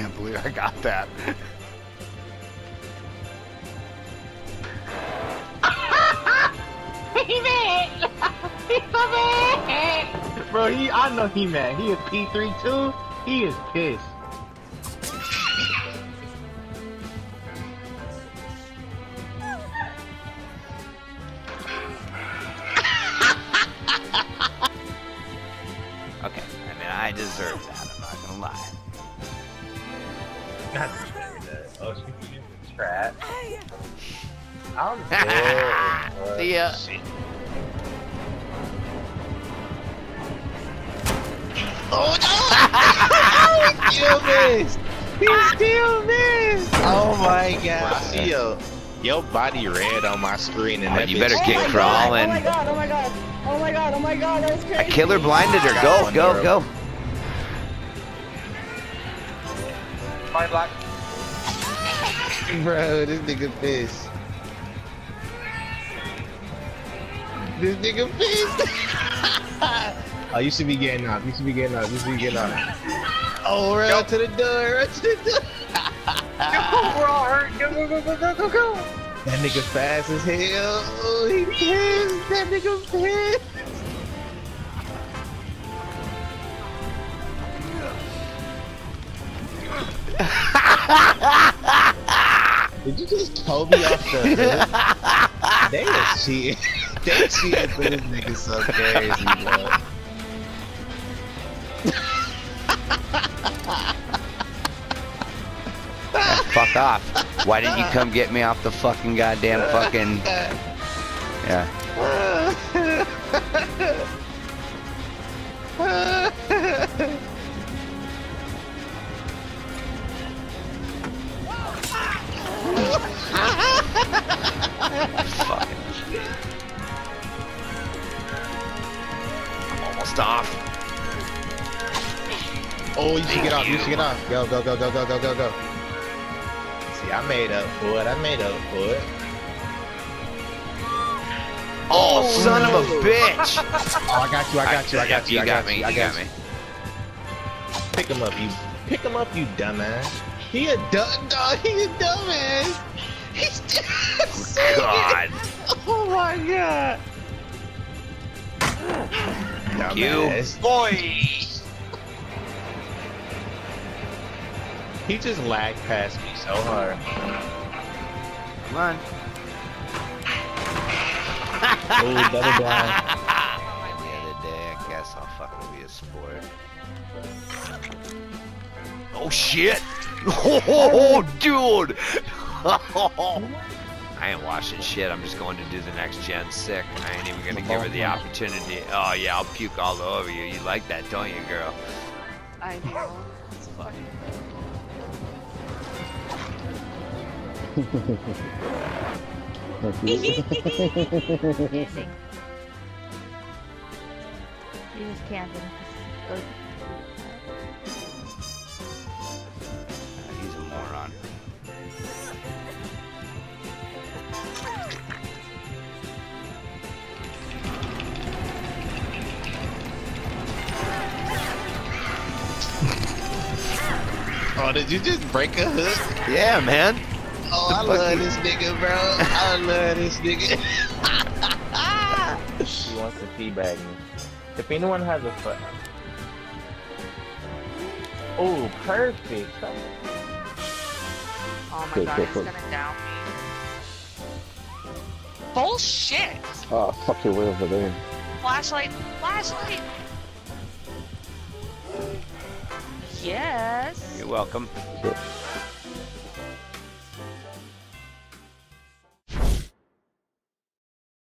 can't believe I got that. he mad. He's so mad. Bro, he I know he mad. He is P3 too. He is pissed. Okay, I mean, I deserve that, I'm not gonna lie. God damn. Oh, she can use the trap. I'm good. See ya. Oh, Shit. still missed. He still missed. Oh my god. I see your, your body red on my screen and Oh, you better still- get crawling. Oh my god, oh my god, oh my god, oh my god, that was A killer blinded her. Go, go, go. Fight block. Bro, this nigga pissed. This nigga pissed. oh, you should be getting up. You should be getting up. You should be getting up. Oh, run to the door. Run to the door. We're all hurt. Go, go, go, go, go, go, go. That nigga fast as hell. Oh, he pissed. That nigga pissed. Did you just pull me off the they was cheating. they cheated for this nigga so crazy, bro. Fuck off. Why didn't you come get me off the fucking goddamn fucking. Yeah. Fucking. I'm almost off. Oh, you should get off. You should get off. Go, go, go, go, go, go, go, go. See, I made up for it. I made up for it. Oh, oh son of a bitch! Oh, I got you. I got you. I got you. You I got me. You I got me. Pick him up, you. Pick him up, you dumbass. He a dumb dog. He a dumbass. He's just oh, God. Oh my god. You Dumbass. boy. He just lagged past me so hard. Come on. Oh, double blind. The other day, I guess I'll fucking be a sport. Oh shit! Oh, dude! I ain't watching shit. I'm just going to do the next gen sick. I ain't even gonna give her the opportunity. Oh yeah, I'll puke all over you. You like that, don't you, girl? I do. It's fucking. Dancing. He was camping. Oh. Oh, did you just break a hook? Yeah, man. Oh, I love fucking- this nigga, bro. I love this nigga. He wants to teabag me. If anyone has a foot. Oh, perfect. Oh my Good, god, good, it's good. gonna down me. Bullshit! Oh, fuck your way over there. Flashlight, flashlight! Yes! You're welcome. Shit.